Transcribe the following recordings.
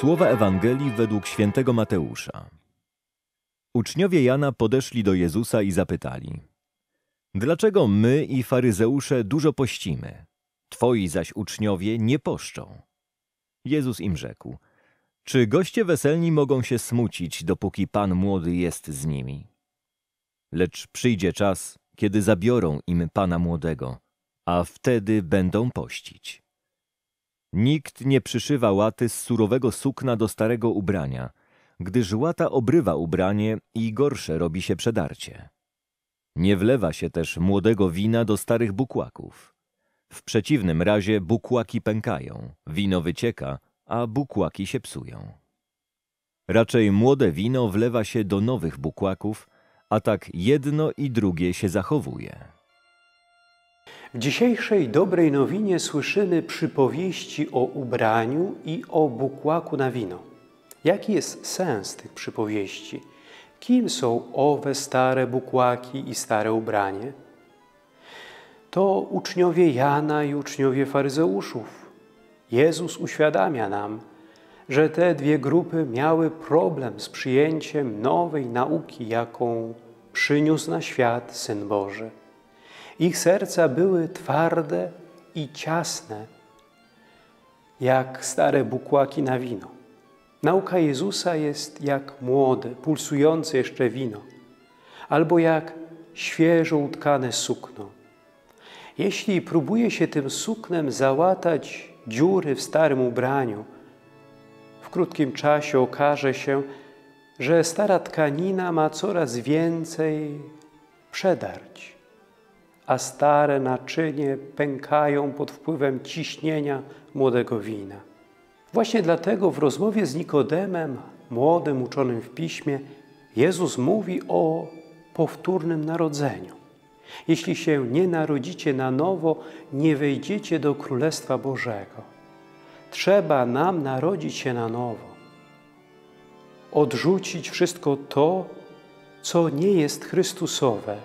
Słowa Ewangelii według świętego Mateusza. Uczniowie Jana podeszli do Jezusa i zapytali: Dlaczego my i faryzeusze dużo pościmy, twoi zaś uczniowie nie poszczą? Jezus im rzekł: Czy goście weselni mogą się smucić, dopóki Pan młody jest z nimi? Lecz przyjdzie czas, kiedy zabiorą im Pana młodego, a wtedy będą pościć. Nikt nie przyszywa łaty z surowego sukna do starego ubrania, gdyż łata obrywa ubranie i gorsze robi się przedarcie. Nie wlewa się też młodego wina do starych bukłaków. W przeciwnym razie bukłaki pękają, wino wycieka, a bukłaki się psują. Raczej młode wino wlewa się do nowych bukłaków, a tak jedno i drugie się zachowuje. W dzisiejszej dobrej nowinie słyszymy przypowieści o ubraniu i o bukłaku na wino. Jaki jest sens tych przypowieści? Kim są owe stare bukłaki i stare ubranie? To uczniowie Jana i uczniowie faryzeuszów. Jezus uświadamia nam, że te dwie grupy miały problem z przyjęciem nowej nauki, jaką przyniósł na świat Syn Boży. Ich serca były twarde i ciasne, jak stare bukłaki na wino. Nauka Jezusa jest jak młode, pulsujące jeszcze wino, albo jak świeżo utkane sukno. Jeśli próbuje się tym suknem załatać dziury w starym ubraniu, w krótkim czasie okaże się, że stara tkanina ma coraz więcej przedarć a stare naczynie pękają pod wpływem ciśnienia młodego wina. Właśnie dlatego w rozmowie z Nikodemem, młodym uczonym w piśmie, Jezus mówi o powtórnym narodzeniu. Jeśli się nie narodzicie na nowo, nie wejdziecie do Królestwa Bożego. Trzeba nam narodzić się na nowo. Odrzucić wszystko to, co nie jest Chrystusowe,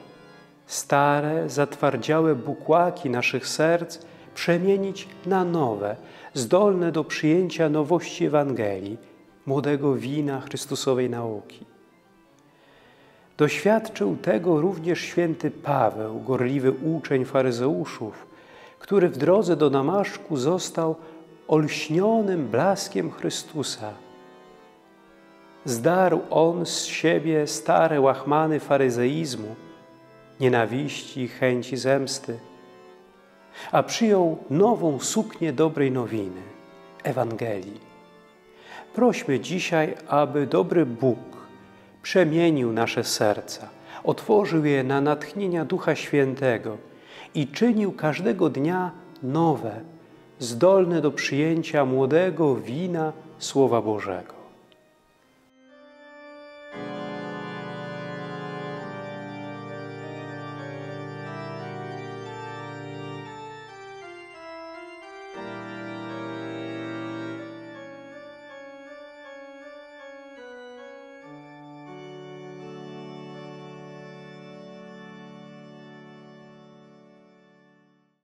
stare, zatwardziałe bukłaki naszych serc przemienić na nowe, zdolne do przyjęcia nowości Ewangelii, młodego wina Chrystusowej nauki. Doświadczył tego również święty Paweł, gorliwy uczeń faryzeuszów, który w drodze do Damaszku został olśnionym blaskiem Chrystusa. Zdarł on z siebie stare łachmany faryzeizmu, nienawiści, chęci zemsty, a przyjął nową suknię dobrej nowiny, Ewangelii. Prośmy dzisiaj, aby dobry Bóg przemienił nasze serca, otworzył je na natchnienia Ducha Świętego i czynił każdego dnia nowe, zdolne do przyjęcia młodego wina Słowa Bożego.